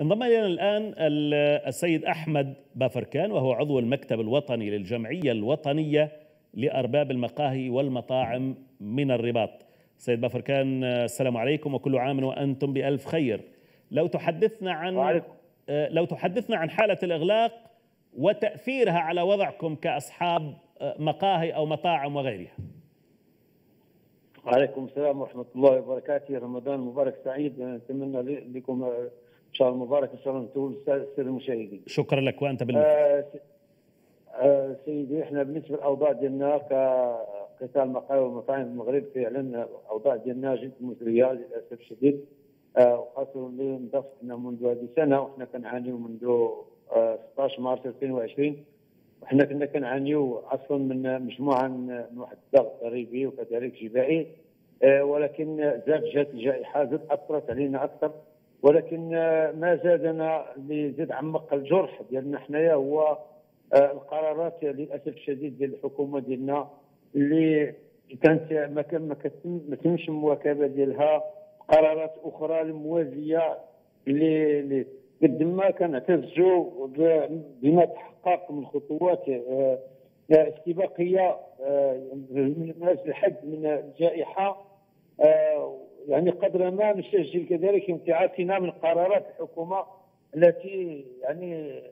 انضم إلينا الآن السيد أحمد بافركان وهو عضو المكتب الوطني للجمعية الوطنية لأرباب المقاهي والمطاعم من الرباط. سيد بافركان السلام عليكم وكل عام وأنتم بألف خير. لو تحدثنا عن وعليكم. لو تحدثنا عن حالة الإغلاق وتأثيرها على وضعكم كأصحاب مقاهي أو مطاعم وغيرها. وعليكم السلام ورحمة الله وبركاته، رمضان مبارك سعيد، نتمنى لكم شهر مبارك إن شاء الله أنتم الساده المشاهدين. شكرا لك وأنت بالمثل. آه آه سيدي إحنا بالنسبة للأوضاع ديالنا المقاهي والمطاعم في المغرب فعلا اوضاع ديالنا جد مزريه للأسف الشديد آه وخاصة اللي انضفتنا منذ هذه السنة وحنا كنعانيو منذ آه 16 مارس 2020 وحنا كنا كنعانيو أصلا من مجموعة من واحد الضغط ضريبي وكذلك جبائي آه ولكن زاد جات الجائحة زاد أثرت علينا أكثر ولكن ما زادنا زاد عمق الجرح ديالنا حنايا هو القرارات للأسف الشديد ديال الحكومة ديالنا اللي كانت ما كان ما تمش المواكبة ديالها. قرارات أخرى الموازية اللي, قد ما كنعتزوا بما تحقق من خطوات استباقية من الحد من الجائحة يعني قدر ما نسجل كذلك امتعاثنا من قرارات الحكومة التي يعني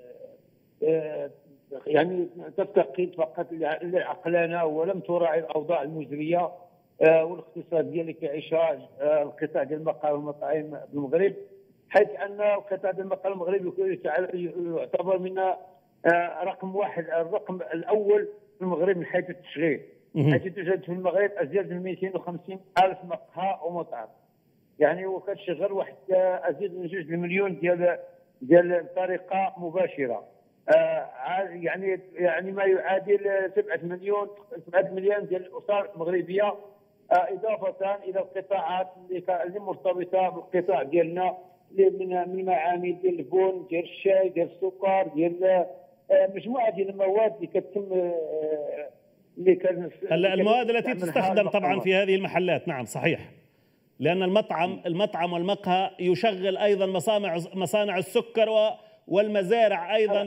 يعني تفتقد فقط لعقلنا ولم تراعي الأوضاع المزريه والاقتصاديه التي يعيشها القطاع ديال المقاهي والمطاعم بالمغرب. حيث أن قطاع ديال المقاهي المغرب يعتبر من رقم واحد الرقم الأول في المغرب من حيث التشغيل. حيث توجد في المغرب أزيد من 250 ألف مقهى ومطعم يعني وكتشغل واحد أزيد من جوج المليون ديال ديال بطريقه مباشرة. آه يعني يعني ما يعادل 7 مليون 7 مليون ديال الأسر المغربية. آه إضافة إلى القطاعات اللي مرتبطة بالقطاع ديالنا من من المعامل ديال البن ديال الشاي ديال السكر ديال آه مجموعة ديال المواد اللي كتم كان المواد التي تستخدم طبعا في هذه المحلات نعم صحيح. لأن المطعم المطعم والمقهى يشغل أيضا مصانع مصانع السكر والمزارع أيضا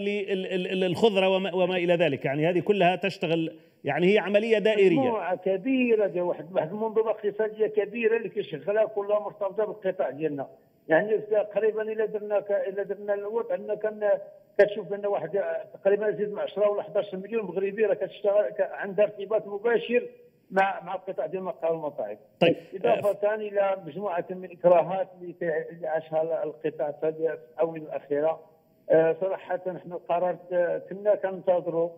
للخضره وما, وما إلى ذلك. يعني هذه كلها تشتغل يعني هي عملية دائرية. مجموعة كبيرة دي واحد واحد المنظومه اقتصادية كبيرة اللي كيشغلها كلها مرتبطة بالقطاع ديالنا. يعني تقريبا إلا درنا إلا درنا الوضع عندنا كان كتشوف ان واحد تقريبا يزيد من 10 ولا 11 مليون مغربي راه كتشتغل عندها ارتباط مباشر مع مع القطاع ديال المقاهي والمطاعم. طيب إضافة إلى مجموعة من الإكراهات اللي عاشها القطاع في الاونه الأخيرة صراحة نحن القرار كنا كننتظروا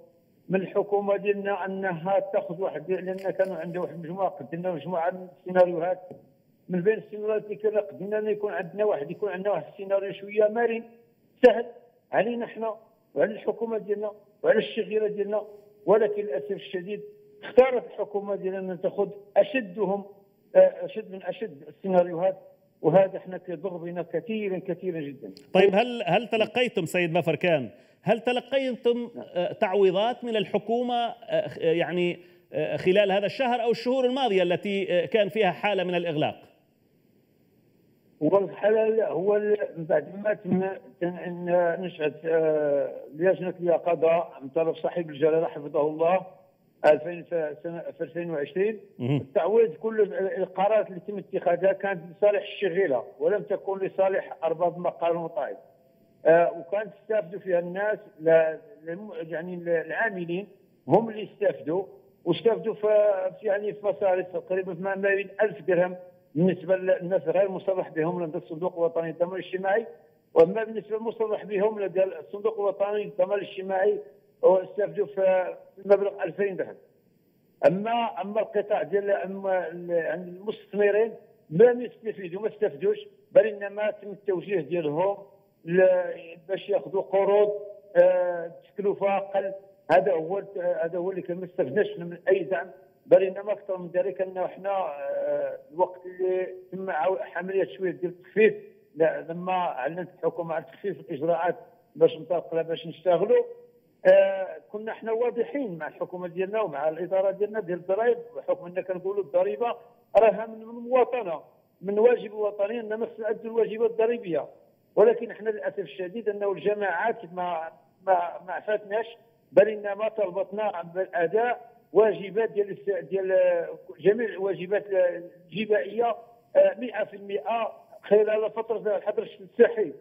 من الحكومة ديالنا أنها تأخذ واحد لأن كانوا عندنا واحد المجموعه قدمنا مجموعة من السيناريوهات من بين السيناريوهات اللي كنا قدمنا ان يكون عندنا واحد يكون عندنا واحد السيناريو شوية مرن سهل علينا إحنا وعلى الحكومة ديالنا وعلى الشغيرة ديالنا ولكن للأسف الشديد اختارت الحكومة ديالنا أن تاخذ أشدهم أشد من أشد السيناريوهات وهذا إحنا كيضر بنا كثيرا كثيرا جدا طيب هل هل تلقيتم سيد بفركان هل تلقيتم تعويضات من الحكومة يعني خلال هذا الشهر أو الشهور الماضية التي كان فيها حالة من الإغلاق؟ هو هو من بعد ما تم نشأت لجنة اليقظة من طرف صاحب الجلالة حفظه الله 2020 التعويض كل القرارات اللي تم اتخاذها كانت لصالح الشغيلة ولم تكن لصالح أرباب المقاهي والمطاعم آه وكانت استفادوا فيها الناس يعني العاملين هم اللي استفدوا واستفدوا في يعني في مصاريف تقريبا ما بين 1000 درهم. بالنسبة للناس غير مصرح بهم لدى الصندوق الوطني للضمان الاجتماعي وأما بالنسبة للمصرح بهم لدى الصندوق الوطني للضمان الاجتماعي واستفدوا في مبلغ 2000 درهم. اما أما القطاع ديال عند المستثمرين لم يستفيدوا ما استفدوش بل إنما تم التوجيه ديالهم باش يأخذوا قروض آه تكلفه أقل هذا هو هذا هو اللي ما استفدناش من أي دعم بل إنما أكثر من ذلك انه إحنا آه الوقت اللي تم عمليه شوية ديال التخفيف لما أعلنت الحكومة عن تخفيف الإجراءات باش نطلق باش نشتغلوا آه كنا إحنا واضحين مع الحكومة ديالنا ومع الإدارة ديالنا ديال الضرائب بحكم أن كنقولوا الضريبة راها من المواطنه من واجب الوطني ان خصنا نادوا الواجبات الضريبية. ولكن إحنا للأسف الشديد انه الجماعات ما ما ما عفاتناش بل إنما طلبتنا بالاداء واجبات ديال ديال جميع الواجبات الجبائية 100% خلال فتره الحظر الصحي.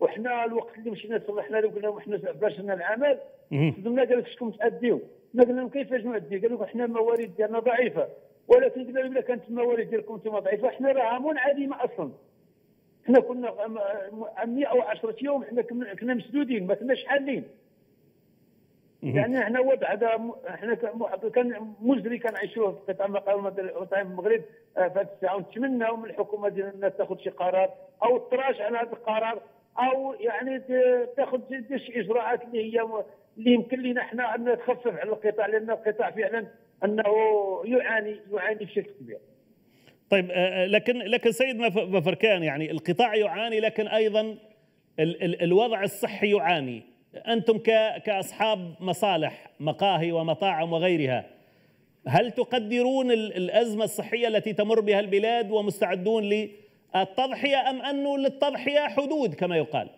وحنا الوقت اللي مشينا صلحنا له قلنا لهم حنا باشرنا العمل خدمنا قال لك شكون تاديو حنا قلنا لهم كيفاش نؤدي؟ قالوا حنا الموارد ديالنا ضعيفة. ولكن قلنا لهم اذا كانت الموارد ديالكم أنتم ضعيفة حنا راه منعدمة أصلا. حنا كنا 110 يوم حنا كنا مسدودين ما كناش حالين. يعني إحنا وضع هذا إحنا كان مزري كنعيشوه في قطاع مقاومه المغرب آه، في هذه الساعة ونتمناو من الحكومة ديالنا تاخذ شي قرار أو تراجع على هذا القرار أو يعني تاخذ شي إجراءات اللي هي اللي يمكن لنا إحنا أن تخفف على القطاع لأن القطاع فعلا أنه يعاني يعاني بشكل كبير. طيب آه، آه، لكن لكن سيد مفركان يعني القطاع يعاني لكن أيضا ال ال الوضع الصحي يعاني. أنتم كأصحاب مصالح مقاهي ومطاعم وغيرها. هل تقدرون الأزمة الصحية التي تمر بها البلاد ومستعدون للتضحية أم انه للتضحية حدود كما يقال؟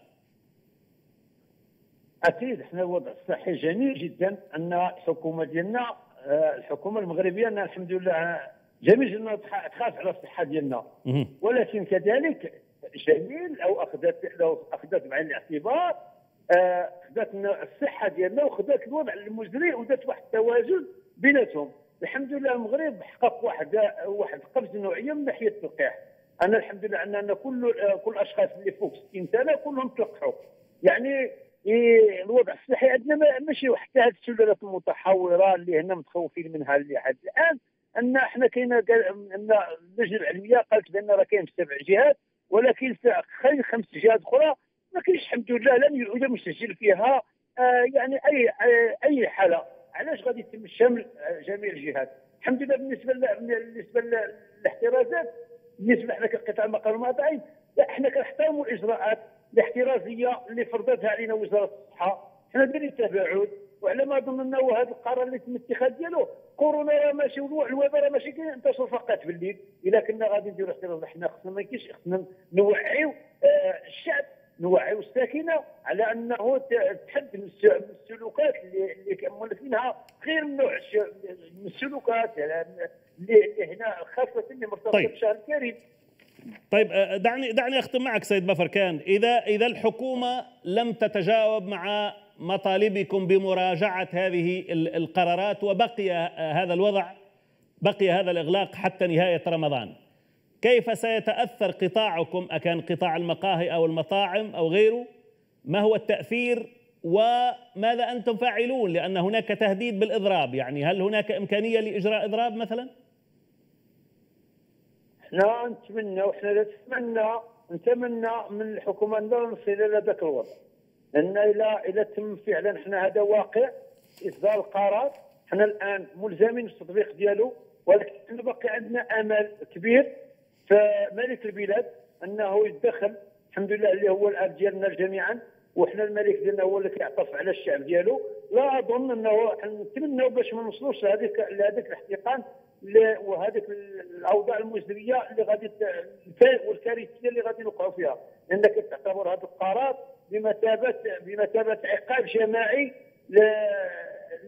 أكيد إحنا الوضع الصحي جميل جدا أن الحكومة ديالنا آه، الحكومة المغربية أنها الحمد لله جميل جدا تخاف على الصحة ديالنا. ولكن كذلك جميل لو اخذت لو أخذت بعين الاعتبار خذات الصحة ديالنا وخذات الوضع المزري ودات واحد التوازن بيناتهم. الحمد لله المغرب حقق واحد واحد قفزه نوعية من ناحية التلقيح. أنا الحمد لله اننا كل كل الأشخاص اللي فوق 60 سنة كلهم تلقحوا. يعني إيه الوضع الصحي عندنا ماشي حتى هذه السلالات المتحورة اللي هنا متخوفين منها لحد الآن. أن إحنا كاين أن اللجنة العلمية قالت بأن راه كاين سبع جهات ولكن خمس جهات أخرى ما الحمد لله لم يعود مسجل فيها. آه يعني أي آه أي حالة. علاش غادي يتم الشمل؟ آه جميع الجهات. الحمد لله بالنسبة بالنسبة للاحترازات بالنسبة إحنا كقطاع المقال المطاعم لا إحنا كنحترموا الإجراءات الاحترازية اللي فرضتها علينا وزارة الصحة. حنا دايرين تباعد وعلى ما اظن انه هذا القرار اللي تم الاتخاذ ديالو كورونا راه ماشي الوباء راه ماشي كينتشر فقط في الليل إلا كنا غادي نديروا احتراز حنا خصنا ما كاينش خصنا نوعيو آه الشعب نوعيو الساكنة على أنه تحد من السلوكات اللي اللي كمولفينها غير من نوع من السلوكات اللي هنا خاصة اللي مرتبطة طيب. بالشهر الكريم. طيب آه، دعني دعني أختم معك سيد بفركان. اذا إذا الحكومة لم تتجاوب مع مطالبكم بمراجعة هذه القرارات وبقي هذا الوضع بقي هذا الإغلاق حتى نهاية رمضان. كيف سيتأثر قطاعكم؟ أكان قطاع المقاهي أو المطاعم أو غيره؟ ما هو التأثير؟ وماذا أنتم فاعلون؟ لأن هناك تهديد بالإضراب. يعني هل هناك إمكانية لإجراء إضراب مثلا؟ إحنا نتمنى وحنا نتمنى نتمنى من الحكومة أن نصل إلى ذاك الوضع. لأن إلى إلى تم فعلا إحنا هذا واقع إصدار القرار. إحنا الآن ملزمين بالتطبيق ديالو ولكن باقي عندنا أمل كبير فملك البلاد؟ أنه يتدخل الحمد لله اللي هو الأب ديالنا جميعا وحنا الملك ديالنا هو اللي كيعطف على الشعب ديالو. لا أظن أنه نتمنوا باش ما نوصلوش لهذيك لهذاك الاحتقان وهذيك الأوضاع المزرية اللي غادي والكارثية اللي غادي نوقعوا فيها. لانك تعتبر هذا القرار بمثابه بمثابة عقاب جماعي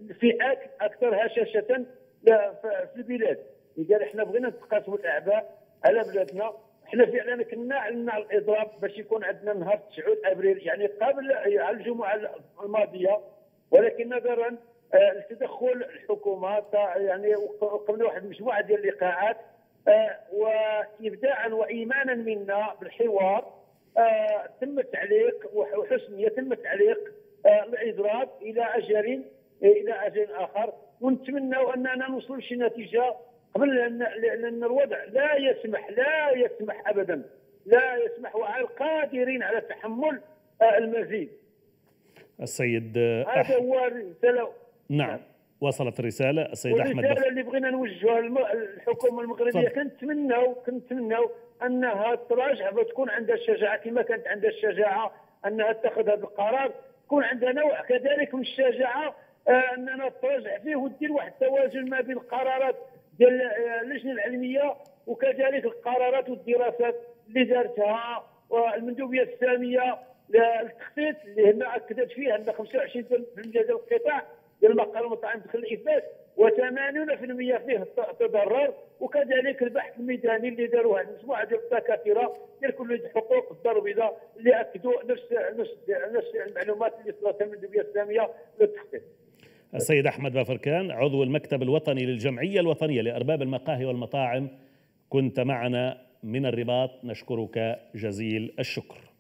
لفئات أكثر هشاشة في البلاد. قال إحنا بغينا نتقاسموا الأعباء على بلادنا. إحنا فعلا كنا عندنا الإضراب باش يكون عندنا نهار 9 أبريل يعني قبل الجمعة الماضية. ولكن نظرا آه، لتدخل الحكومة يعني قبل واحد مجموعة ديال اللقاءات آه، وابداعا وايمانا منا بالحوار آه، تم التعليق وحسن يتم التعليق الإضراب إلى أجل إلى أجل آخر. ونتمنى أننا نوصل لشي نتيجة قبل لأن لأن الوضع لا يسمح لا يسمح ابدا. لا يسمح وعلى القادرين على تحمل المزيد. السيد هذا هو الرسالة. نعم وصلت الرسالة السيد أحمد. الرسالة اللي بغينا نوجهها للحكومة المغربية. كنتمناو كنتمناو أنها تراجع وتكون عندها الشجاعة كما كانت عندها الشجاعة أنها تتخذ هذا القرار. تكون عندها نوع كذلك من الشجاعة آه أننا تراجع فيه ودير واحد التوازن ما بين القرارات ديال اللجنة العلمية وكذلك القرارات والدراسات اللي دارتها والمندوبيه السامية للتخطيط اللي هنا أكدت فيه أن 25% ديال القطاع ديال المقال المطاعم دخل الافلاس و80% فيه تضرر وكذلك البحث الميداني اللي داروه مجموعة ديال الدكاترة ديال كل حقوق الدار البيضاء اللي أكدوا نفس نفس نفس المعلومات اللي صدرتها المندوبية السامية للتخطيط. السيد أحمد بافركان عضو المكتب الوطني للجمعية الوطنية لأرباب المقاهي والمطاعم كنت معنا من الرباط نشكرك جزيل الشكر.